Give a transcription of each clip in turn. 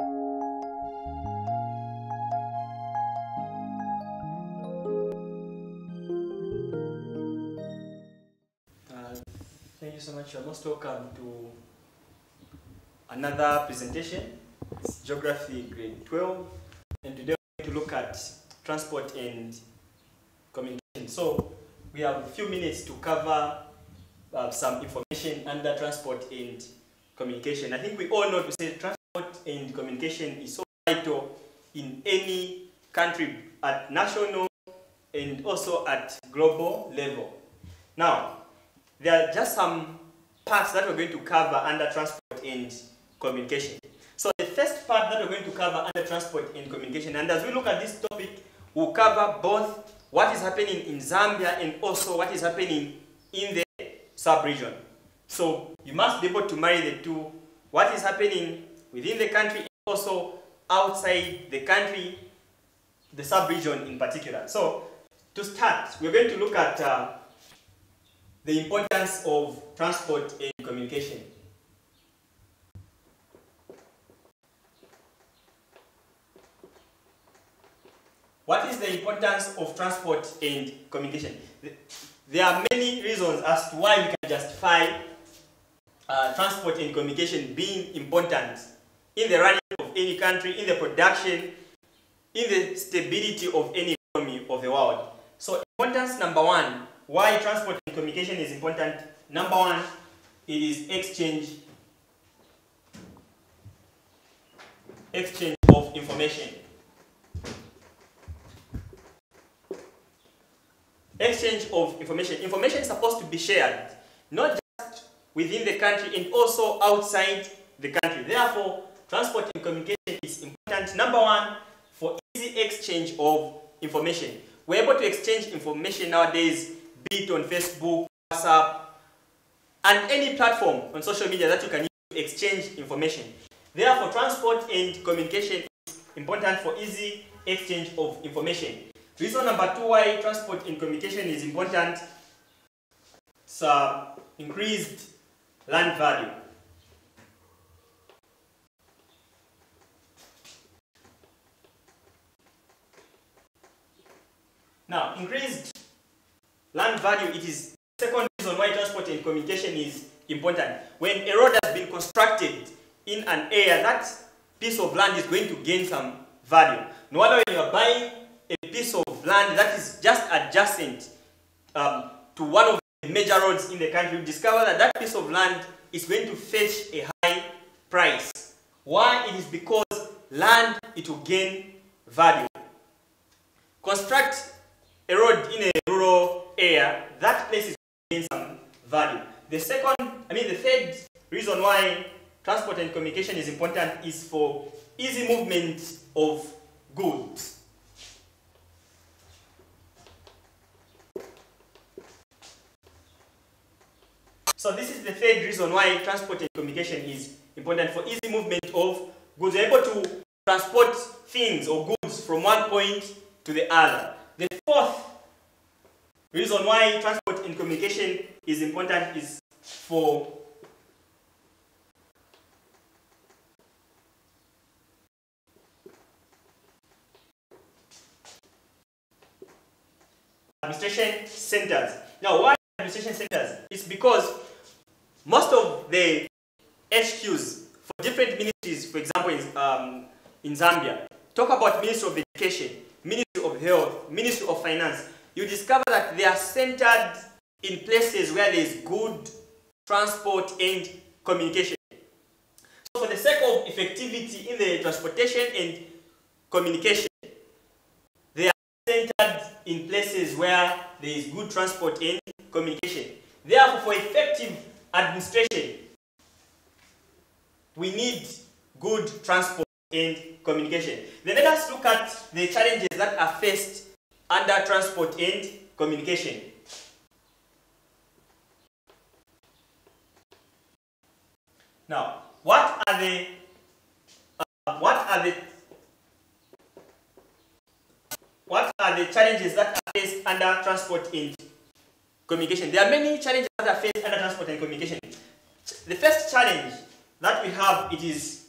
Uh, thank you so much. You're most welcome to another presentation. It's Geography Grade 12. And today we're going to look at transport and communication. So we have a few minutes to cover uh, some information under transport and communication. I think we all know to say transport and communication is so vital in any country at national and also at global level. Now, there are just some parts that we're going to cover under transport and communication. So the first part that we're going to cover under transport and communication, and as we look at this topic, we'll cover both what is happening in Zambia and also what is happening in the sub-region. So you must be able to marry the two, what is happening within the country also outside the country, the sub-region in particular. So to start, we're going to look at uh, the importance of transport and communication. What is the importance of transport and communication? There are many reasons as to why we can justify uh, transport and communication being important in the running of any country, in the production, in the stability of any economy of the world. So importance number one, why transport and communication is important. Number one, it is exchange, exchange of information. Exchange of information. Information is supposed to be shared, not just within the country and also outside the country. Therefore, transport and communication is important. Number one, for easy exchange of information. We're able to exchange information nowadays, be it on Facebook, WhatsApp, and any platform on social media that you can use to exchange information. Therefore, transport and communication is important for easy exchange of information. Reason number two why transport and communication is important is uh, increased land value. Now, increased land value, it is the second reason why transport and communication is important. When a road has been constructed in an area, that piece of land is going to gain some value. No wonder when you are buying a piece of land that is just adjacent um, to one of the major roads in the country, you discover that that piece of land is going to fetch a high price. Why? It is because land, it will gain value. Construct a road in a rural area, that place is gain some value. The second, I mean the third reason why transport and communication is important is for easy movement of goods. So this is the third reason why transport and communication is important for easy movement of goods. You're able to transport things or goods from one point to the other. Fourth reason why transport and communication is important is for administration centers. Now, why administration centers? It's because most of the HQs for different ministries, for example, in, um, in Zambia, talk about Ministry of Education, Health, Ministry of Finance, you discover that they are centered in places where there is good transport and communication. So for the sake of effectivity in the transportation and communication, they are centered in places where there is good transport and communication. Therefore, for effective administration, we need good transport and communication. Then let us look at the challenges that are faced under transport and communication. Now, what are the uh, what are the what are the challenges that are faced under transport and communication? There are many challenges that are faced under transport and communication. The first challenge that we have it is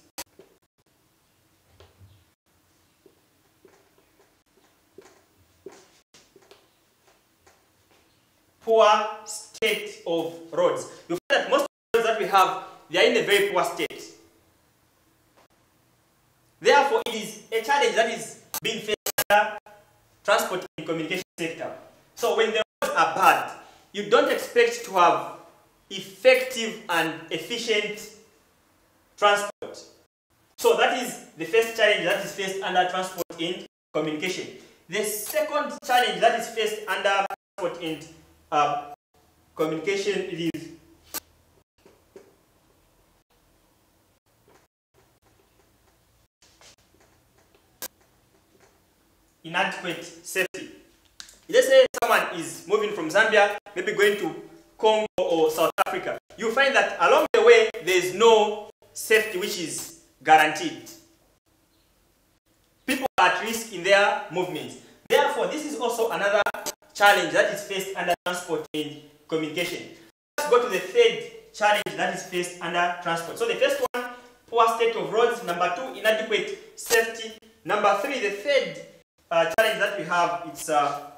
poor state of roads. You find that most of the roads that we have, they are in a very poor state. Therefore, it is a challenge that is being faced under transport and communication sector. So when the roads are bad, you don't expect to have effective and efficient transport. So that is the first challenge that is faced under transport and communication. The second challenge that is faced under transport and uh, communication is inadequate safety. Let's say someone is moving from Zambia, maybe going to Congo or South Africa. You find that along the way, there is no safety which is guaranteed. People are at risk in their movements. Therefore, this is also another challenge that is faced under transport and communication. Let's go to the third challenge that is faced under transport. So the first one, poor state of roads. Number two, inadequate safety. Number three, the third uh, challenge that we have, it's uh,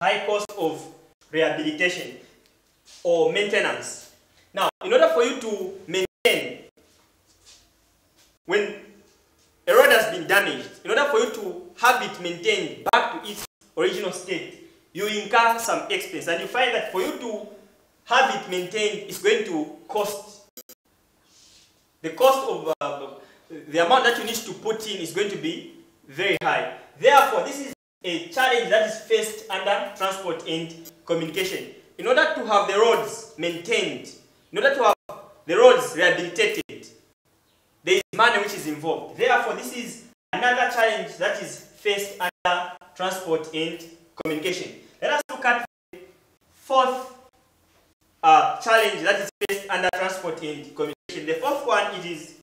high cost of rehabilitation or maintenance. Now, in order for you to maintain, when a road has been damaged, in order for you to have it maintained back to its original state, you incur some expense and you find that for you to have it maintained is going to cost the cost of uh, the amount that you need to put in is going to be very high. Therefore, this is a challenge that is faced under transport and communication. In order to have the roads maintained, in order to have the roads rehabilitated, there is money which is involved. Therefore, this is another challenge that is faced under transport and communication. Let us look at the fourth uh, challenge that is faced under transport and communication. The fourth one it is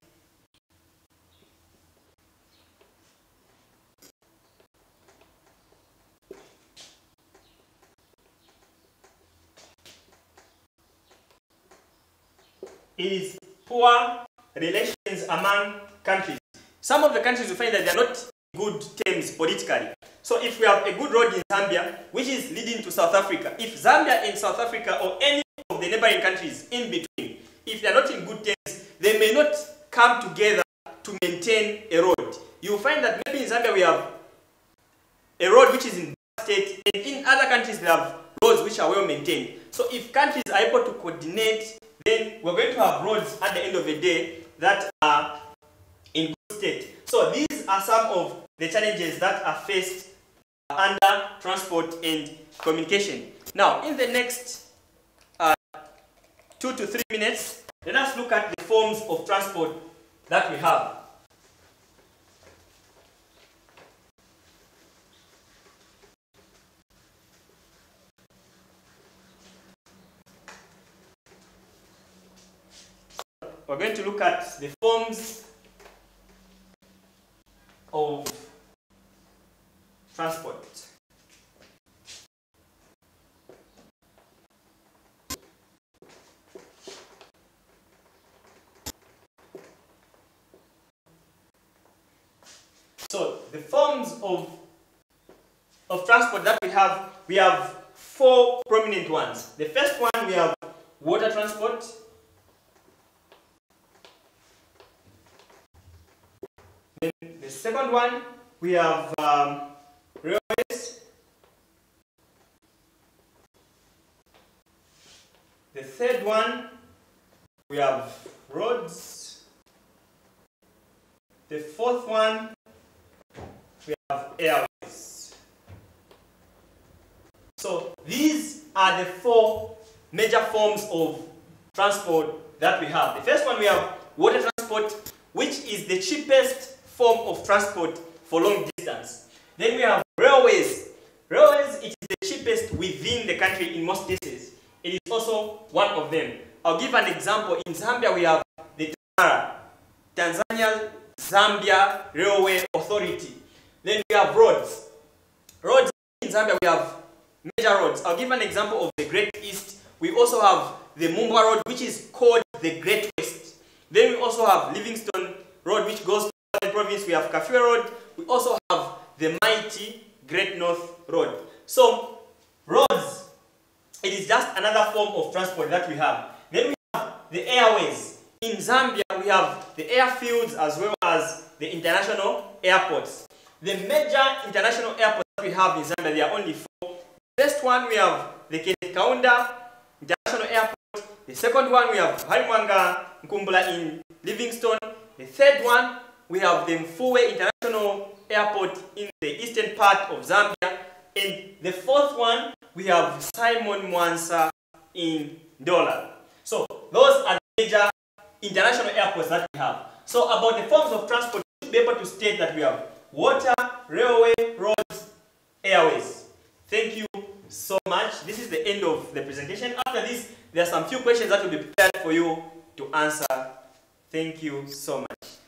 is poor relations among countries. Some of the countries you find that they are not good terms politically. So if we have a good road in Zambia, which is leading to South Africa, if Zambia and South Africa or any of the neighboring countries in between, if they are not in good terms, they may not come together to maintain a road. You will find that maybe in Zambia we have a road which is in bad state, and in other countries they have roads which are well maintained. So if countries are able to coordinate then we're going to have roads at the end of the day that are in good state. So these are some of the challenges that are faced under transport and communication. Now, in the next uh, two to three minutes, let us look at the forms of transport that we have. We're going to look at the forms of transport. So the forms of, of transport that we have, we have four prominent ones. The first one we have water transport, Then the second one, we have um, railways. The third one, we have roads. The fourth one, we have airways. So these are the four major forms of transport that we have. The first one we have water transport, which is the cheapest form of transport for long distance. Then we have railways. Railways, it is the cheapest within the country in most cases. It is also one of them. I'll give an example. In Zambia, we have the TAZARA, Tanzania Zambia Railway Authority. Then we have roads. Roads in Zambia, we have major roads. I'll give an example of the Great East. We also have the Mumbwa Road, which is called the Great West. Then we also have Livingstone Road, which goes to province. We have Kafue Road. We also have the mighty Great North Road. So, roads, it is just another form of transport that we have. Then we have the airways. In Zambia, we have the airfields as well as the international airports. The major international airports that we have in Zambia, there are only four. The first one, we have the Kenneth Kaunda International Airport. The second one, we have Harry Mwaanga Nkumbula in Livingstone. The third one, we have the Mfuwe International Airport in the eastern part of Zambia. And the fourth one, we have Simon Mwansa in Ndola. So those are the major international airports that we have. So about the forms of transport, you should be able to state that we have water, railway, roads, airways. Thank you so much. This is the end of the presentation. After this, there are some few questions that will be prepared for you to answer. Thank you so much.